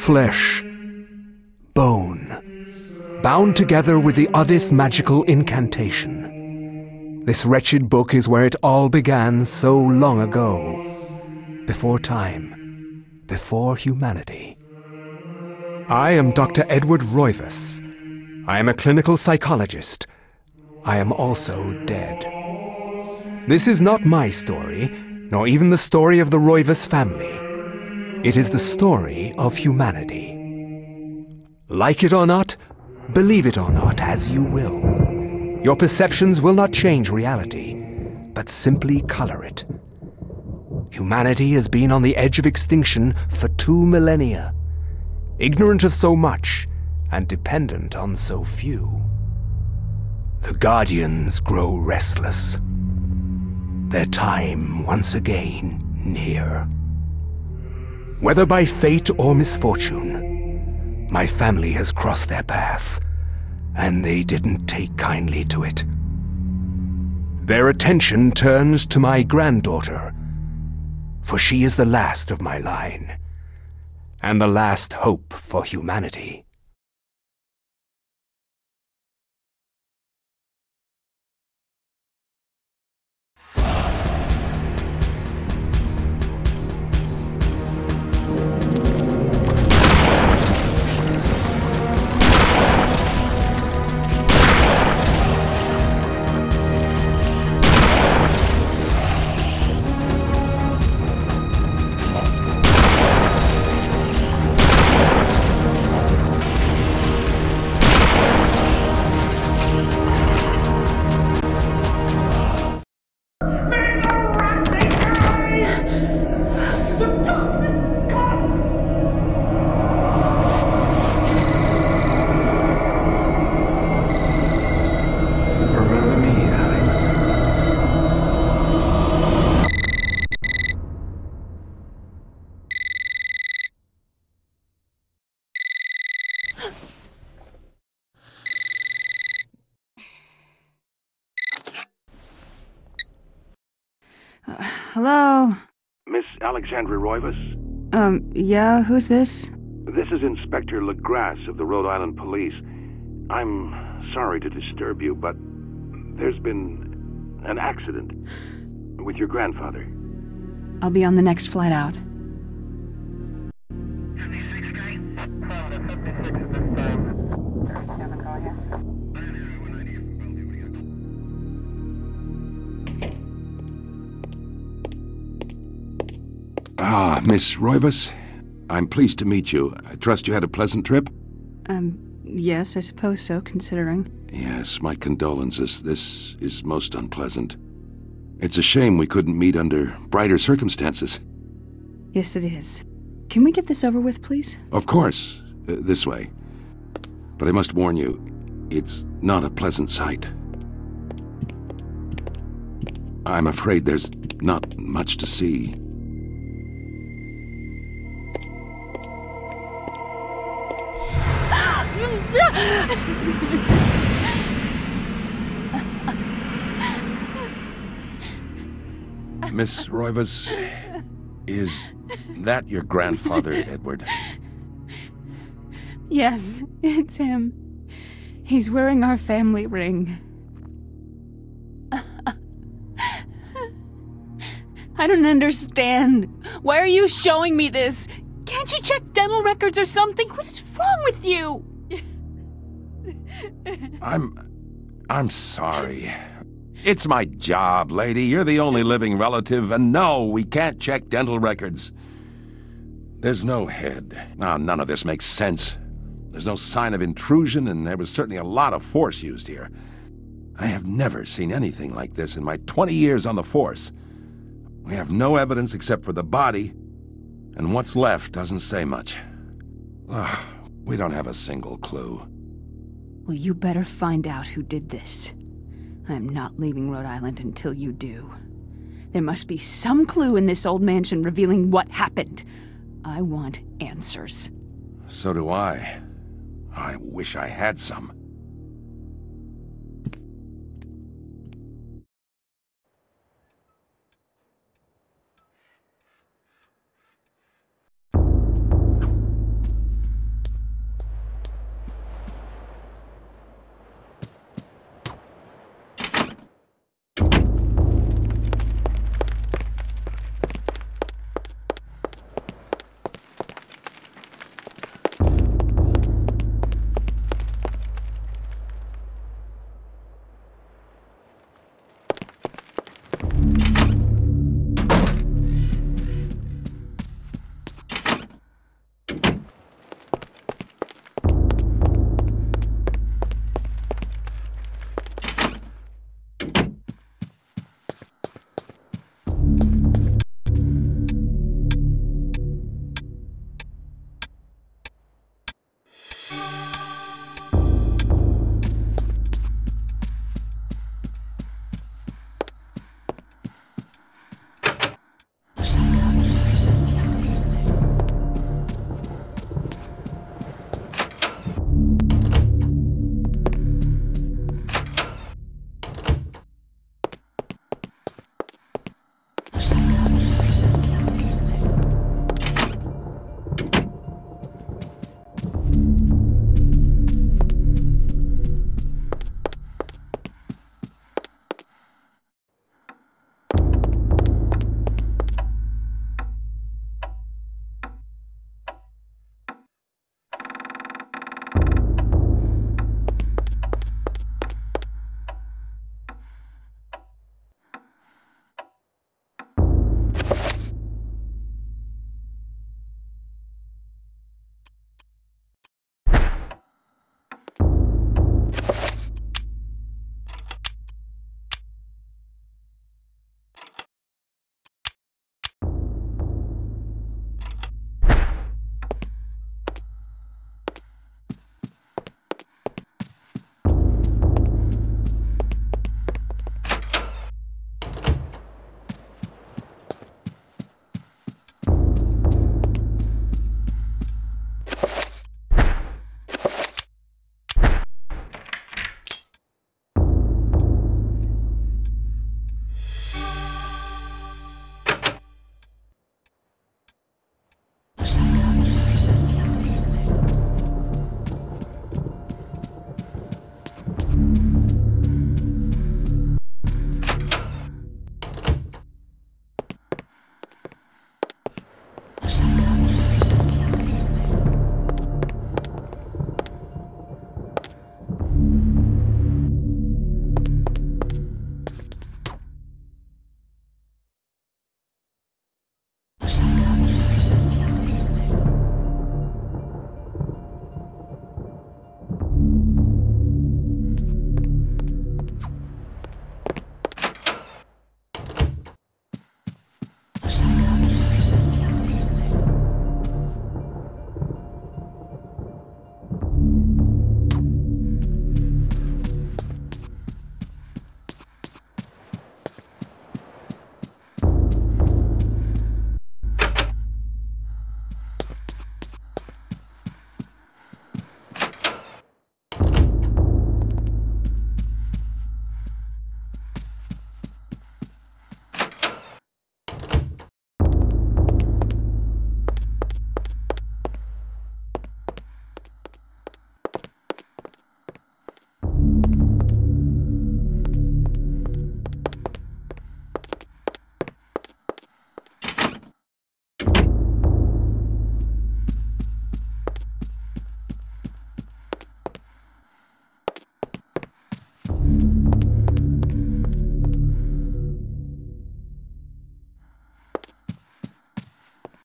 flesh, bone, bound together with the oddest magical incantation. This wretched book is where it all began so long ago, before time, before humanity. I am Dr. Edward Roivas. I am a clinical psychologist. I am also dead. This is not my story, nor even the story of the Roivas family. It is the story of humanity. Like it or not, believe it or not, as you will. Your perceptions will not change reality, but simply color it. Humanity has been on the edge of extinction for two millennia, ignorant of so much and dependent on so few. The Guardians grow restless. Their time once again near. Whether by fate or misfortune, my family has crossed their path, and they didn't take kindly to it. Their attention turns to my granddaughter, for she is the last of my line, and the last hope for humanity. Hello? Miss Alexandra Roivas? Um, yeah, who's this? This is Inspector LeGrasse of the Rhode Island Police. I'm sorry to disturb you, but there's been an accident with your grandfather. I'll be on the next flight out. Ah, Miss Roivas. I'm pleased to meet you. I trust you had a pleasant trip? Um, yes, I suppose so, considering. Yes, my condolences. This is most unpleasant. It's a shame we couldn't meet under brighter circumstances. Yes, it is. Can we get this over with, please? Of course, uh, this way. But I must warn you, it's not a pleasant sight. I'm afraid there's not much to see. Miss Roivas, is that your grandfather, Edward? Yes, it's him. He's wearing our family ring. I don't understand. Why are you showing me this? Can't you check dental records or something? What is wrong with you? I'm. I'm sorry. It's my job, lady. You're the only living relative, and no, we can't check dental records. There's no head. Ah, none of this makes sense. There's no sign of intrusion, and there was certainly a lot of force used here. I have never seen anything like this in my 20 years on the force. We have no evidence except for the body, and what's left doesn't say much. Ah, we don't have a single clue. Well, you better find out who did this. I'm not leaving Rhode Island until you do. There must be some clue in this old mansion revealing what happened. I want answers. So do I. I wish I had some.